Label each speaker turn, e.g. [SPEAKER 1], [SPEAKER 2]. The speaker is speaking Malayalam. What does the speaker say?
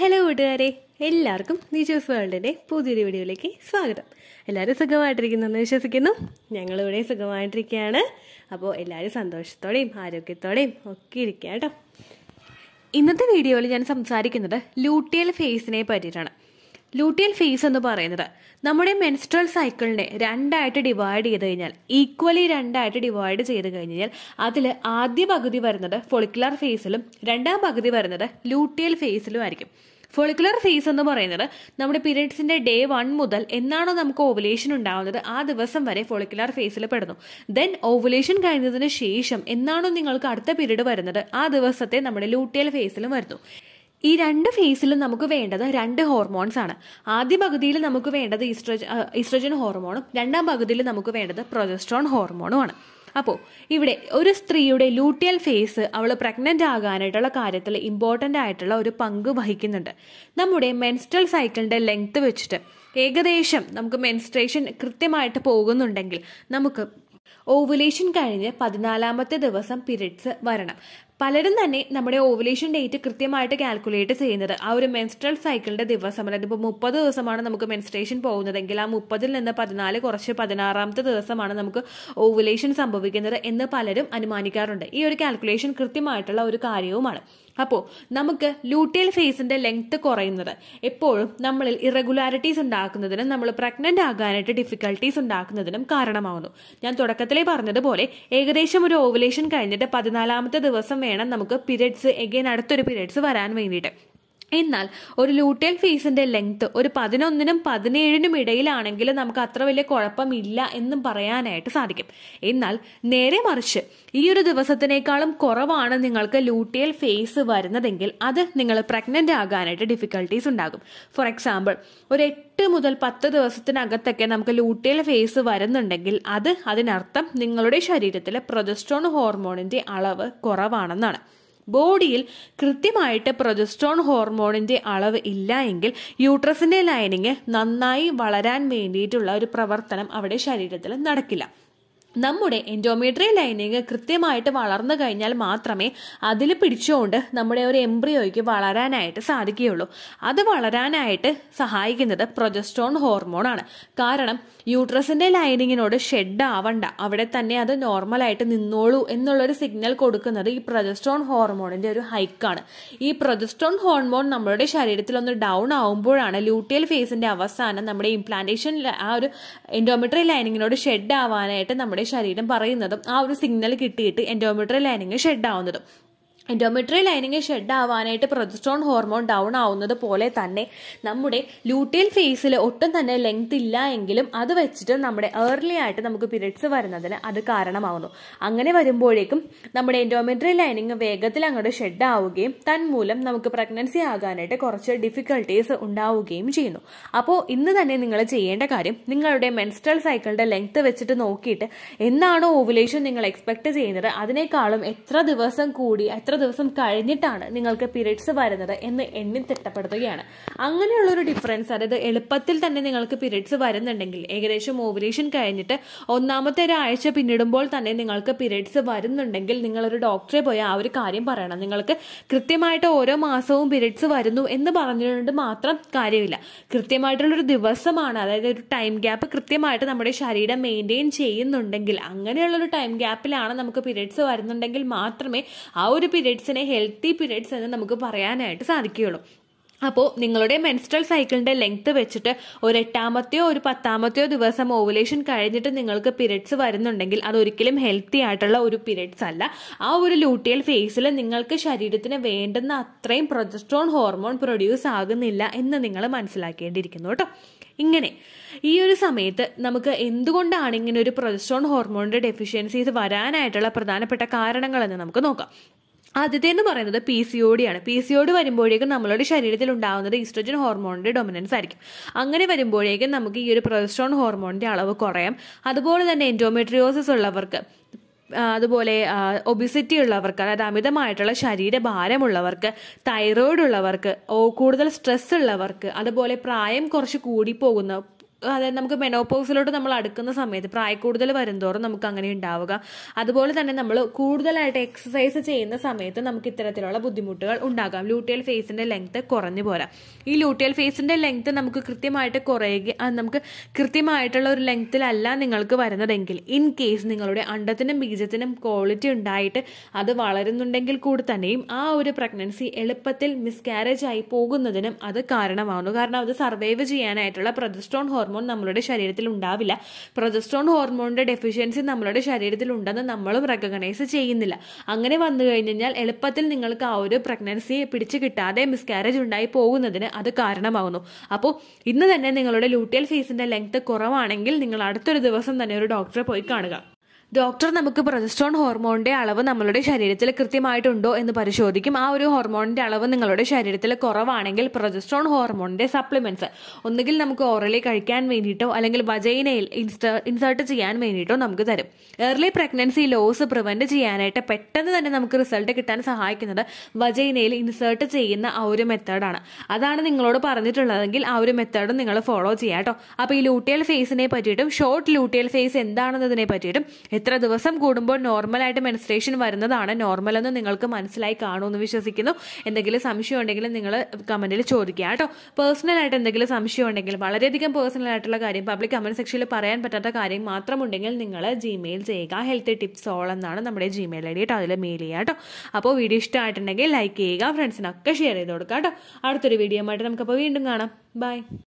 [SPEAKER 1] ഹലോ കൂട്ടുകാരെ. എല്ലാവർക്കും നിജോസ് വേൾഡിന്റെ പുതിയൊരു വീഡിയോയിലേക്ക് സ്വാഗതം. എല്ലാവരും സുഖമായിട്ടിരിക്കുന്നെന്ന് വിശ്വസിക്കുന്നു. ഞങ്ങളിവിടെ സുഖമായിട്ടിരിക്കുകയാണ്. അപ്പോൾ എല്ലാവരും സന്തോഷത്തോടെയും ആരോഗ്യത്തോടെയും ഒക്കെ ഇരിക്കുക കേട്ടോ. ഇന്നത്തെ വീഡിയോയിൽ ഞാൻ സംസാരിക്കുന്നത് ലൂട്ടിയൽ ഫേസിനെ പറ്റിയിട്ടാണ്. ലൂട്ടിയൽ ഫേസ് എന്ന് പറയുന്നത് നമ്മുടെ മെൻസ്ട്രൽ സൈക്കിളിനെ രണ്ടായിട്ട് ഡിവൈഡ് ചെയ്ത് കഴിഞ്ഞാൽ ഈക്വലി രണ്ടായിട്ട് ഡിവൈഡ് ചെയ്ത് കഴിഞ്ഞാൽ അതിൽ ആദ്യ പകുതി വരുന്നത് ഫൊളിക്കുലർ ഫേസിലും രണ്ടാം പകുതി വരുന്നത് ലൂട്ടിയൽ ഫേസിലും ആയിരിക്കും. ഫൊളിക്കുലർ ഫേസ് എന്ന് പറയുന്നത് നമ്മുടെ പീരിയഡ്സിന്റെ ഡേ വൺ മുതൽ എന്നാണോ നമുക്ക് ഓവുലേഷൻ ഉണ്ടാവുന്നത് ആ ദിവസം വരെ ഫൊളിക്കുലർ ഫേസിൽ പെടുന്നു. ദെൻ ഓവുലേഷൻ കഴിഞ്ഞതിന് ശേഷം എന്നാണോ നിങ്ങൾക്ക് അടുത്ത പീരീഡ് വരുന്നത് ആ ദിവസത്തെ നമ്മുടെ ലൂട്ടിയൽ ഫേസിലും വരുന്നു. ഈ രണ്ട് ഫേസിലും നമുക്ക് വേണ്ടത് രണ്ട് ഹോർമോൺസ് ആണ്. ആദ്യ പകുതിയിൽ നമുക്ക് വേണ്ടത് ഈസ്ട്രജ ഈസ്ട്രജൻ ഹോർമോണും രണ്ടാം പകുതിയിൽ നമുക്ക് വേണ്ടത് പ്രൊജസ്ട്രോൺ ഹോർമോണും ആണ്. അപ്പോൾ ഇവിടെ ഒരു സ്ത്രീയുടെ ലൂട്ടിയൽ ഫേസ് അവൾ പ്രഗ്നന്റ് ആകാനായിട്ടുള്ള കാര്യത്തിൽ ഇമ്പോർട്ടന്റ് ആയിട്ടുള്ള ഒരു പങ്ക് വഹിക്കുന്നുണ്ട്. നമ്മുടെ മെൻസ്ട്രൽ സൈക്കിളിന്റെ ലെങ്ത് വെച്ചിട്ട് ഏകദേശം നമുക്ക് മെൻസ്ട്രേഷൻ കൃത്യമായിട്ട് പോകുന്നുണ്ടെങ്കിൽ നമുക്ക് ഓവുലേഷൻ കഴിഞ്ഞ് പതിനാലാമത്തെ ദിവസം പിരീഡ്സ് വരണം. പലരും തന്നെ നമ്മുടെ ഓവുലേഷൻ ഡേറ്റ് കൃത്യമായിട്ട് കാൽക്കുലേറ്റ് ചെയ്യുന്നത്. ആ ഒരു മെൻസ്ട്രൽ സൈക്കിളിന്റെ ദിവസം അതായത് ഇപ്പോൾ മുപ്പത് ദിവസമാണ് നമുക്ക് മെൻസ്ട്രേഷൻ പോകുന്നതെങ്കിൽ ആ മുപ്പതിൽ നിന്ന് പതിനാല് കുറച്ച് പതിനാറാമത്തെ ദിവസമാണ് നമുക്ക് ഓവുലേഷൻ സംഭവിക്കുന്നത് എന്ന് പലരും അനുമാനിക്കാറുണ്ട്. ഈ ഒരു കാൽക്കുലേഷൻ കൃത്യമായിട്ടുള്ള ഒരു കാര്യവുമാണ്. അപ്പോൾ നമുക്ക് ലൂട്ടിയൽ ഫേസിന്റെ ലെങ്ത് കുറയുന്നത്. എപ്പോഴും നമ്മളിൽ ഇറഗുലാരിറ്റീസ് ഉണ്ടാക്കുന്നതിനും നമ്മൾ പ്രഗ്നന്റ് ആകാനായിട്ട് ഡിഫിക്കൽട്ടീസ് ഉണ്ടാക്കുന്നതിനും കാരണമാവുന്നു. ഞാൻ തുടക്കത്തിലേ പറഞ്ഞതുപോലെ ഏകദേശം ഒരു ഓവുലേഷൻ കഴിഞ്ഞിട്ട് പതിനാലാമത്തെ ദിവസം വേണം നമുക്ക് പീരിയഡ്സ് എഗെയിൻ അടുത്തൊരു പീരിയഡ്സ് വരാൻ വേണ്ടിയിട്ട്. എന്നാൽ ഒരു ലൂട്ടേൽ ഫേസിന്റെ ലെങ്ത് ഒരു പതിനൊന്നിനും പതിനേഴിനും ഇടയിലാണെങ്കിൽ നമുക്ക് അത്ര വലിയ കുഴപ്പമില്ല എന്നും പറയാനായിട്ട് സാധിക്കും. എന്നാൽ നേരെ മറിച്ച് ഈ ഒരു ദിവസത്തിനേക്കാളും കുറവാണ് നിങ്ങൾക്ക് ലൂട്ടിയൽ ഫേസ് വരുന്നതെങ്കിൽ അത് നിങ്ങൾ പ്രഗ്നന്റ് ആകാനായിട്ട് ഡിഫിക്കൽട്ടീസ് ഉണ്ടാകും. ഫോർ എക്സാമ്പിൾ ഒരു എട്ട് മുതൽ പത്ത് ദിവസത്തിനകത്തൊക്കെ നമുക്ക് ലൂട്ടിയൽ ഫേസ് വരുന്നുണ്ടെങ്കിൽ അത് അതിനർത്ഥം നിങ്ങളുടെ ശരീരത്തിലെ പ്രൊജസ്ട്രോൺ ഹോർമോണിന്റെ അളവ് കുറവാണെന്നാണ്. ബോഡിയിൽ കൃത്യമായിട്ട് പ്രൊജസ്ട്രോൺ ഹോർമോണിന്റെ അളവ് ഇല്ല എങ്കിൽ യൂട്രസിന്റെ ലൈനിങ് നന്നായി വളരാൻ വേണ്ടിയിട്ടുള്ള ഒരു പ്രവർത്തനം അവിടെ ശരീരത്തിൽ നടക്കില്ല. നമ്മുടെ എൻഡോമീട്രി ലൈനിങ് കൃത്യമായിട്ട് വളർന്നു കഴിഞ്ഞാൽ മാത്രമേ അതിൽ പിടിച്ചുകൊണ്ട് നമ്മുടെ ഒരു എംബ്രിയോയ്ക്ക് വളരാനായിട്ട് സാധിക്കുകയുള്ളൂ. അത് വളരാനായിട്ട് സഹായിക്കുന്നത് പ്രൊജസ്ട്രോൺ ഹോർമോണാണ് കാരണം യൂട്രസിന്റെ ലൈനിങ്ങിനോട് ഷെഡ് ആവണ്ട. അവിടെ തന്നെ അത് നോർമലായിട്ട് നിന്നോളൂ എന്നുള്ളൊരു സിഗ്നൽ കൊടുക്കുന്നത് ഈ പ്രൊജസ്ട്രോൺ ഹോർമോണിന്റെ ഒരു ഹൈക്കാണ് ഈ പ്രൊജസ്ട്രോൺ ഹോർമോൺ നമ്മുടെ ശരീരത്തിൽ ഒന്ന് ഡൗൺ ആവുമ്പോഴാണ് ലൂട്ടിയൽ ഫേസിന്റെ അവസാനം നമ്മുടെ ഇംപ്ലാന്റേഷൻ ആ ഒരു എൻഡോമെട്രി ലൈനിങ്ങിനോട് ഷെഡ് ആവാനായിട്ട് നമ്മുടെ ശരീരം പറയുന്നതും ആ ഒരു സിഗ്നൽ കിട്ടിയിട്ട് എൻഡോമെട്രിയൽ ലൈനിങ് ഷെഡ് ആവുന്നതും. എൻഡോമെട്രി ലൈനിങ് ഷെഡ് ആവാനായിട്ട് പ്രൊജസ്ട്രോൺ ഹോർമോൺ ഡൗൺ ആവുന്നത് പോലെ തന്നെ നമ്മുടെ ലൂട്ടിയൽ ഫേസിൽ ഒട്ടും തന്നെ ലെങ്ത് ഇല്ല എങ്കിലും അത് വെച്ചിട്ട് നമ്മുടെ ഏർലി ആയിട്ട് നമുക്ക് പീരിയഡ്സ് വരുന്നതിന് അത് കാരണമാവുന്നു. അങ്ങനെ വരുമ്പോഴേക്കും നമ്മുടെ എൻഡോമെട്രി ലൈനിങ് വേഗത്തിൽ അങ്ങോട്ട് ഷെഡ് ആവുകയും തന്മൂലം നമുക്ക് പ്രഗ്നൻസി ആകാനായിട്ട് കുറച്ച് ഡിഫിക്കൽട്ടീസ് ഉണ്ടാവുകയും ചെയ്യുന്നു. അപ്പോൾ ഇന്ന് തന്നെ നിങ്ങൾ ചെയ്യേണ്ട കാര്യം നിങ്ങളുടെ മെൻസ്ട്രൽ സൈക്കിളിന്റെ ലെങ്ത് വെച്ചിട്ട് നോക്കിയിട്ട് എന്നാണോ ഓവുലേഷൻ നിങ്ങൾ എക്സ്പെക്ട് ചെയ്യുന്നത്? അതിനേക്കാളും എത്ര ദിവസം കൂടി എത്ര ദിവസം കഴിഞ്ഞിട്ടാണ് നിങ്ങൾക്ക് പീരീഡ്സ് വരുന്നത് എന്ന് എണ്ണി തിട്ടപ്പെടുത്തുകയാണ്. അങ്ങനെയുള്ള ഒരു ഡിഫറൻസ് അതായത് എളുപ്പത്തിൽ തന്നെ നിങ്ങൾക്ക് പീരീഡ്സ് വരുന്നുണ്ടെങ്കിൽ ഏകദേശം ഓവുലേഷൻ കഴിഞ്ഞിട്ട് ഒന്നാമത്തെ ഒരാഴ്ച പിന്നിടുമ്പോൾ തന്നെ നിങ്ങൾക്ക് പീരീഡ്സ് വരുന്നുണ്ടെങ്കിൽ നിങ്ങളൊരു ഡോക്ടറെ പോയി ആ ഒരു കാര്യം പറയണം. നിങ്ങൾക്ക് കൃത്യമായിട്ട് ഓരോ മാസവും പീരീഡ്സ് വരുന്നു എന്ന് പറഞ്ഞുകൊണ്ട് മാത്രം കാര്യമില്ല. കൃത്യമായിട്ടുള്ളൊരു ദിവസമാണ് അതായത് ഒരു ടൈം ഗ്യാപ്പ് കൃത്യമായിട്ട് നമ്മുടെ ശരീരം മെയിന്റെയിൻ ചെയ്യുന്നുണ്ടെങ്കിൽ അങ്ങനെയുള്ളൊരു ടൈം ഗ്യാപ്പിലാണ് നമുക്ക് പീരീഡ്സ് വരുന്നുണ്ടെങ്കിൽ മാത്രമേ ആ ഒരു പീരിയഡ്സിനെ ഹെൽത്തി പീരിയഡ്സ് എന്ന് നമുക്ക് പറയാനായിട്ട് സാധിക്കുകയുള്ളൂ. അപ്പോൾ നിങ്ങളുടെ മെൻസ്ട്രൽ സൈക്കിളിന്റെ ലെങ്ത് വെച്ചിട്ട് ഒരു എട്ടാമത്തെയോ ഒരു പത്താമത്തെയോ ദിവസം ഓവുലേഷൻ കഴിഞ്ഞിട്ട് നിങ്ങൾക്ക് പീരിയഡ്സ് വരുന്നുണ്ടെങ്കിൽ അത് ഒരിക്കലും ഹെൽത്തി ആയിട്ടുള്ള ഒരു പീരിയഡ്സ് അല്ല. ആ ഒരു ലൂട്ടിയൽ ഫേസിൽ നിങ്ങൾക്ക് ശരീരത്തിന് വേണ്ടുന്ന അത്രയും പ്രൊജസ്ട്രോൺ ഹോർമോൺ പ്രൊഡ്യൂസ് ആകുന്നില്ല എന്ന് നിങ്ങൾ മനസ്സിലാക്കേണ്ടിയിരിക്കുന്നു കേട്ടോ. ഇങ്ങനെ ഈ ഒരു സമയത്ത് നമുക്ക് എന്തുകൊണ്ടാണ് ഇങ്ങനെ ഒരു പ്രൊജസ്ട്രോൺ ഹോർമോണിന്റെ ഡെഫിഷ്യൻസീസ് വരാനായിട്ടുള്ള പ്രധാനപ്പെട്ട കാരണങ്ങളെന്ന് നമുക്ക് നോക്കാം. ആദ്യത്തെ എന്ന് പറയുന്നത് പി സി ഒ ഡി ആണ്. പി സി ഒ ഡി വരുമ്പോഴേക്കും നമ്മളുടെ ശരീരത്തിൽ ഉണ്ടാകുന്നത് ഈസ്ട്രോജൻ ഹോർമോണിന്റെ ഡൊമിനൻസ് ആയിരിക്കും. അങ്ങനെ വരുമ്പോഴേക്കും നമുക്ക് ഈ ഒരു പ്രൊജസ്ട്രോൺ ഹോർമോണിന്റെ അളവ് കുറയാം. അതുപോലെ തന്നെ എൻഡോമെട്രിയോസിസ് ഉള്ളവർക്ക് അതുപോലെ ഒബിസിറ്റി ഉള്ളവർക്ക് അതായത് അമിതമായിട്ടുള്ള ശരീരഭാരമുള്ളവർക്ക് തൈറോയിഡ് ഉള്ളവർക്ക് കൂടുതൽ സ്ട്രെസ് ഉള്ളവർക്ക് അതുപോലെ പ്രായം കുറച്ച് കൂടിപ്പോകുന്ന അതായത് നമുക്ക് മെനോപോസിലോട്ട് നമ്മൾ അടുക്കുന്ന സമയത്ത് പ്രായക്കൂടുതൽ വരുംതോറും നമുക്ക് അങ്ങനെ ഉണ്ടാവുക. അതുപോലെ തന്നെ നമ്മൾ കൂടുതലായിട്ട് എക്സസൈസ് ചെയ്യുന്ന സമയത്ത് നമുക്ക് ഇത്തരത്തിലുള്ള ബുദ്ധിമുട്ടുകൾ ഉണ്ടാകാം. ലൂട്ടിയൽ ഫേസിന്റെ ലെങ്ത് കുറഞ്ഞു പോരാ. ഈ ലൂട്ടിയൽ ഫേസിന്റെ ലെങ്ത് നമുക്ക് കൃത്യമായിട്ട് കുറയുക നമുക്ക് കൃത്യമായിട്ടുള്ള ഒരു ലെങ്ത്തിലല്ല നിങ്ങൾക്ക് വരുന്നതെങ്കിൽ ഇൻ കേസ് നിങ്ങളുടെ അണ്ടത്തിനും ബീജത്തിനും ക്വാളിറ്റി ഉണ്ടായിട്ട് അത് വളരുന്നുണ്ടെങ്കിൽ കൂടി തന്നെയും ആ ഒരു പ്രഗ്നൻസി എളുപ്പത്തിൽ മിസ്കാരേജ് ആയി പോകുന്നതിനും അത് കാരണമാവുന്നു. കാരണം അത് സർവൈവ് ചെയ്യാനായിട്ടുള്ള പ്രൊജസ്ട്രോൺ ഹോർമോൺ നമ്മളുടെ ശരീരത്തിൽ ഉണ്ടാവില്ല. പ്രൊജസ്ട്രോൺ ഹോർമോണിന്റെ ഡെഫിഷ്യൻസി നമ്മളുടെ ശരീരത്തിൽ ഉണ്ടെന്ന് നമ്മളും റെക്കഗ്നൈസ് ചെയ്യുന്നില്ല. അങ്ങനെ വന്നു കഴിഞ്ഞാൽ എളുപ്പത്തിൽ നിങ്ങൾക്ക് ആ ഒരു പ്രഗ്നൻസി പിടിച്ചു കിട്ടാതെ മിസ്കാരേജ് ഉണ്ടായി പോകുന്നതിന് അത് കാരണമാകുന്നു അപ്പോൾ ഇന്ന് തന്നെ നിങ്ങളുടെ ലൂട്ടിയൽ ഫേസിന്റെ ലെങ്ത് കുറവാണെങ്കിൽ നിങ്ങൾ അടുത്തൊരു ദിവസം തന്നെ ഒരു ഡോക്ടറെ പോയി കാണുക. ഡോക്ടർ നമുക്ക് പ്രൊജസ്ട്രോൺ ഹോർമോണിന്റെ അളവ് നമ്മളുടെ ശരീരത്തിൽ കൃത്യമായിട്ടുണ്ടോ എന്ന് പരിശോധിക്കും. ആ ഒരു ഹോർമോണിന്റെ അളവ് നിങ്ങളുടെ ശരീരത്തിൽ കുറവാണെങ്കിൽ പ്രൊജസ്ട്രോൺ ഹോർമോണിന്റെ സപ്ലിമെന്റ്സ് ഒന്നുകിൽ നമുക്ക് ഓറലി കഴിക്കാൻ വേണ്ടിയിട്ടോ അല്ലെങ്കിൽ വജൈനയിൽ ഇൻസേർട്ട് ചെയ്യാൻ വേണ്ടിയിട്ടോ നമുക്ക് തരും. ഏർലി പ്രഗ്നൻസി ലോസ് പ്രിവെന്റ് ചെയ്യാനായിട്ട് പെട്ടെന്ന് തന്നെ നമുക്ക് റിസൾട്ട് കിട്ടാൻ സഹായിക്കുന്നത് വജൈനയിൽ ഇൻസേർട്ട് ചെയ്യുന്ന ആ ഒരു മെത്തേഡാണ് അതാണ് നിങ്ങളോട് പറഞ്ഞിട്ടുള്ളതെങ്കിൽ ആ ഒരു മെത്തേഡും നിങ്ങൾ ഫോളോ ചെയ്യാം കേട്ടോ അപ്പോൾ ഈ ലൂട്ടിയൽ ഫേസിനെ പറ്റിയിട്ടും ഷോർട്ട് ലൂട്ടിയൽ ഫേസ് എന്താണെന്നതിനെ പറ്റിയിട്ടും എത്ര ദിവസം കൂടുമ്പോൾ നോർമലായിട്ട് മെൻസ്ട്രേഷൻ വരുന്നതാണ് നോർമൽ എന്ന് നിങ്ങൾക്ക് മനസ്സിലായി കാണുമെന്ന് വിശ്വസിക്കുന്നു. എന്തെങ്കിലും സംശയം ഉണ്ടെങ്കിൽ നിങ്ങൾ കമന്റിൽ ചോദിക്കുക കേട്ടോ. പേഴ്സണലായിട്ട് എന്തെങ്കിലും സംശയം ഉണ്ടെങ്കിൽ വളരെയധികം പേഴ്സണൽ ആയിട്ടുള്ള കാര്യം പബ്ലിക് കമന്റ് സെക്ഷനിൽ പറയാൻ പറ്റാത്ത കാര്യം മാത്രമുണ്ടെങ്കിൽ നിങ്ങൾ ജിമെയിൽ ചെയ്യുക. ഹെൽത്ത് ടിപ്സ് ഓൾ എന്നാണ് നമ്മുടെ ജിമെയിൽ ഐ ഡി കേട്ടോ അതിൽ മെയിൽ ചെയ്യുക കേട്ടോ. അപ്പോൾ വീഡിയോ ഇഷ്ടമായിട്ടുണ്ടെങ്കിൽ ലൈക്ക് ചെയ്യുക ഫ്രണ്ട്സിനൊക്കെ ഷെയർ ചെയ്ത് കൊടുക്കുക കേട്ടോ. അടുത്തൊരു വീഡിയോ ആയിട്ട് നമുക്കപ്പോൾ വീണ്ടും കാണാം. ബൈ